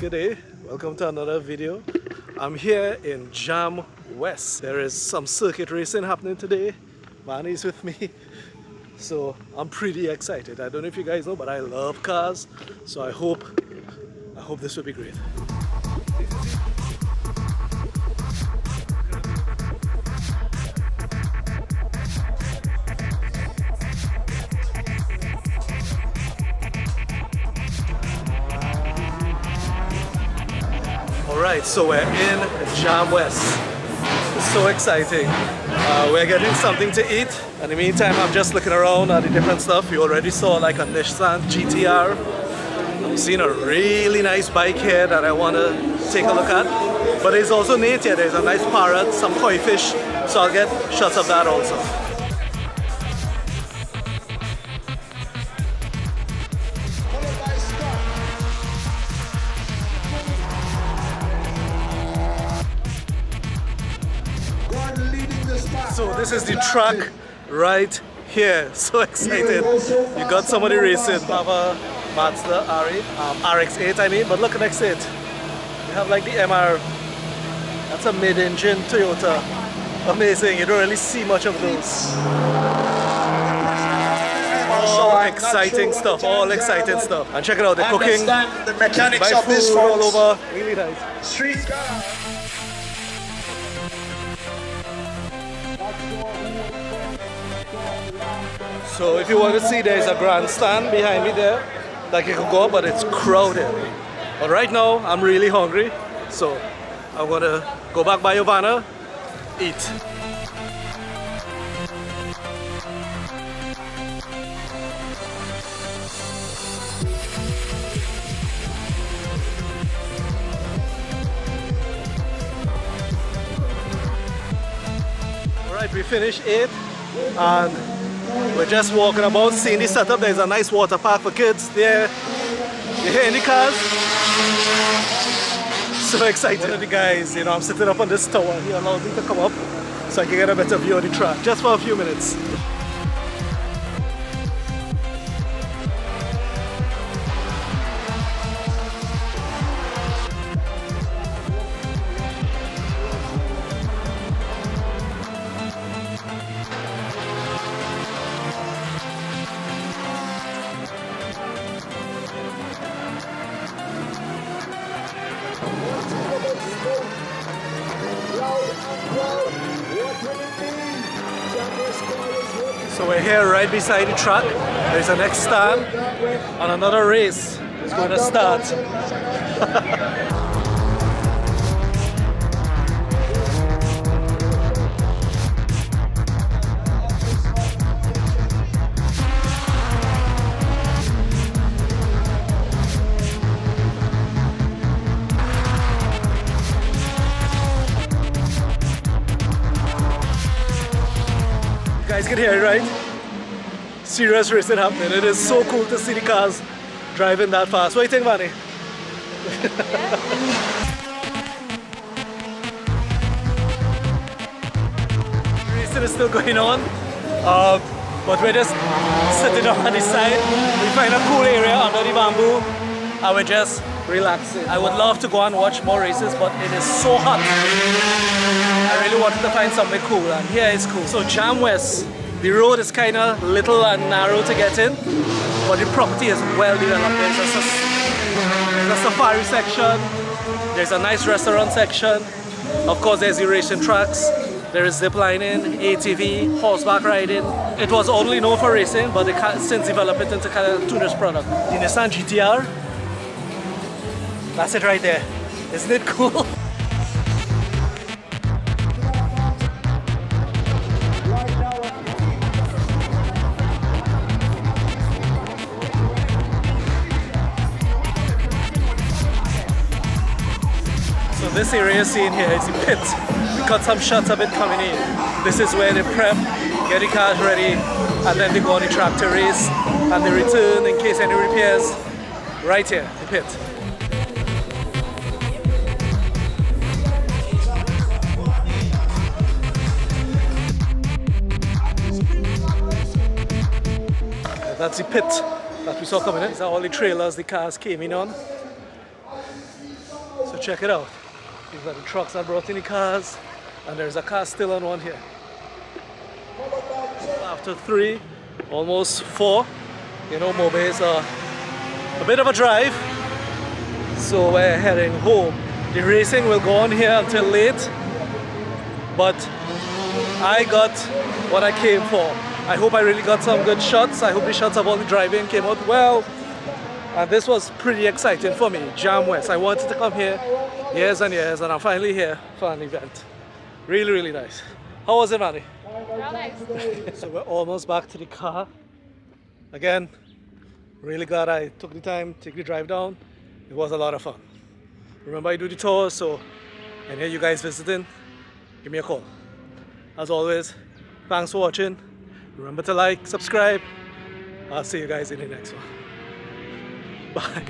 good day. Welcome to another video. I'm here in Jam West. There is some circuit racing happening today. Manny's with me. So I'm pretty excited. I don't know if you guys know, but I love cars. So I hope, I hope this will be great. Alright, so we're in Jamwest. So exciting. Uh, we're getting something to eat. In the meantime, I'm just looking around at the different stuff. You already saw like a Nissan GTR. I'm seeing a really nice bike here that I want to take a look at. But there's also nature. There's a nice parrot, some koi fish. So I'll get shots of that also. So this is the track right here. So excited. You got somebody racing. Baba Mazda R8, um, RX-8 I mean, but look next to it. You have like the MR. That's a mid-engine Toyota. Amazing. You don't really see much of those. All exciting stuff. All exciting stuff. And check it out. They're cooking. the mechanics of this all over. Really nice. Street So if you want to see, there's a grandstand behind me there that you can go, but it's crowded. But right now, I'm really hungry, so I'm gonna go back by Giovanna, eat. Alright, we finished it and we're just walking about seeing the setup. There's a nice water park for kids there. You hear any cars? So excited. One of the guys, you know, I'm sitting up on this tower. He allowed me to come up so I can get a better view of the track just for a few minutes. So we're here right beside the track. There's a next stand and another race is going to start. guys can hear it, right? Serious racing happening. It is so cool to see the cars driving that fast. What do you think, Manny? racing is still going on, uh, but we're just sitting on the side. We find a cool area under the bamboo, and we're just relaxing. I would love to go and watch more races, but it is so hot. I really wanted to find something cool and here it's cool. So Jamwest, the road is kind of little and narrow to get in, but the property is well developed. There's a, there's a safari section, there's a nice restaurant section, of course there's the racing tracks, there is zip lining, ATV, horseback riding. It was only known for racing, but they since developed it into kind of a tourist product. The Nissan GTR, that's it right there. Isn't it cool? So this area you're here is the pit. We got some shots of it coming in. This is where they prep, get the cars ready, and then they go on the track to race, and they return in case any repairs. Right here, the pit. That's the pit that we saw coming in. These are all the trailers the cars came in on. So check it out. These are the trucks that brought in the cars, and there's a car still on one here. After three, almost four, you know, MoBay is a, a bit of a drive, so we're heading home. The racing will go on here until late, but I got what I came for. I hope I really got some good shots. I hope the shots of all the driving came out well. And this was pretty exciting for me, Jamwest. I wanted to come here years and years, and I'm finally here for an event. Really, really nice. How was it, Manny? so we're almost back to the car. Again, really glad I took the time to take the drive down. It was a lot of fun. Remember I do the tour, so any of you guys visiting, give me a call. As always, thanks for watching. Remember to like, subscribe. I'll see you guys in the next one. Bye.